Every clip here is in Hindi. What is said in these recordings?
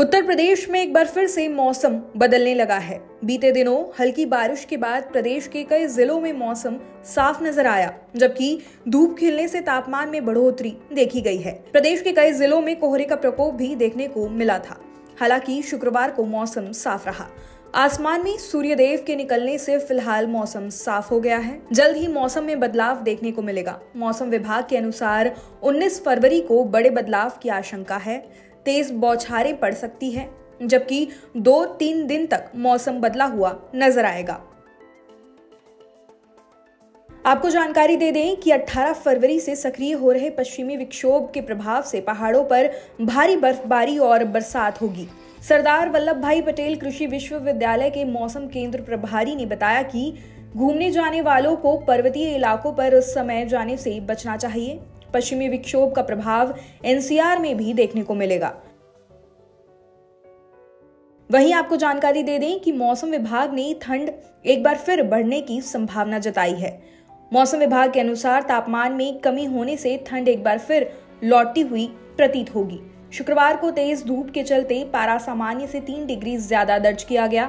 उत्तर प्रदेश में एक बार फिर से मौसम बदलने लगा है। बीते दिनों हल्की बारिश के बाद प्रदेश के कई जिलों में मौसम साफ़ नज़र आया, जबकि धूप खिलने से तापमान में बढ़ोतरी देखी गई है। प्रदेश के कई जिलों में कोहरे का प्रकोप भी देखने को मिला था। हालाँकि शुक्रवार को मौसम साफ़ रहा। आसमान में सूर्यदेव के निकलने से फ़िलहाल मौसम साफ़ हो गया है। जल्द ही मौसम में बदलाव देखने को मिलेगा। मौसम विभाग के अनुसार 19 फरवरी को बड़े बदलाव की आशंका है। तेज बौछारें पड़ सकती है, जबकि दो तीन दिन तक मौसम बदला हुआ नज़र आएगा। आपको जानकारी दे दें कि 18 फरवरी से सक्रिय हो रहे पश्चिमी विक्षोभ के प्रभाव से पहाड़ों पर भारी बर्फबारी और बरसात होगी। सरदार वल्लभ भाई पटेल कृषि विश्वविद्यालय के मौसम केंद्र प्रभारी ने बताया कि घूमने जाने वालों को पर्वतीय इलाकों पर उस समय जाने से बचना चाहिए। पश्चिमी विक्षोभ का प्रभाव एनसीआर में भी देखने को मिलेगा। वहीं आपको जानकारी दे दें कि मौसम विभाग ने ठंड एक बार फिर बढ़ने की संभावना जताई है। मौसम विभाग के अनुसार तापमान में कमी होने से ठंड एक बार फिर लौटती हुई प्रतीत होगी। शुक्रवार को तेज धूप के चलते पारा सामान्य से तीन डिग्री ज़्यादा दर्ज किया गया।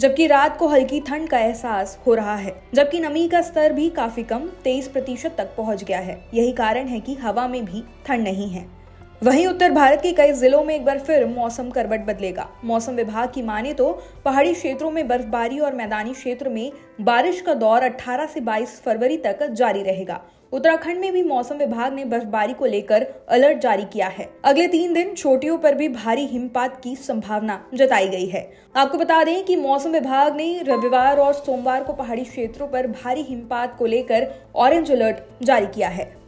जबकि रात को हल्की ठंड का एहसास हो रहा है। जबकि नमी का स्तर भी काफ़ी कम, तेईस प्रतिशत तक पहुँच गया है। यही कारण है कि हवा में भी ठंड नहीं है। वहीं उत्तर भारत के कई जिलों में एक बार फिर मौसम करवट बदलेगा। मौसम विभाग की माने तो पहाड़ी क्षेत्रों में बर्फबारी और मैदानी क्षेत्र में बारिश का दौर 18 से 22 फरवरी तक जारी रहेगा। उत्तराखंड में भी मौसम विभाग ने बर्फबारी को लेकर अलर्ट जारी किया है। अगले तीन दिन चोटियों पर भी भारी हिमपात की संभावना जताई गई है। आपको बता दें कि मौसम विभाग ने रविवार और सोमवार को पहाड़ी क्षेत्रों पर भारी हिमपात को लेकर ऑरेंज अलर्ट जारी किया है।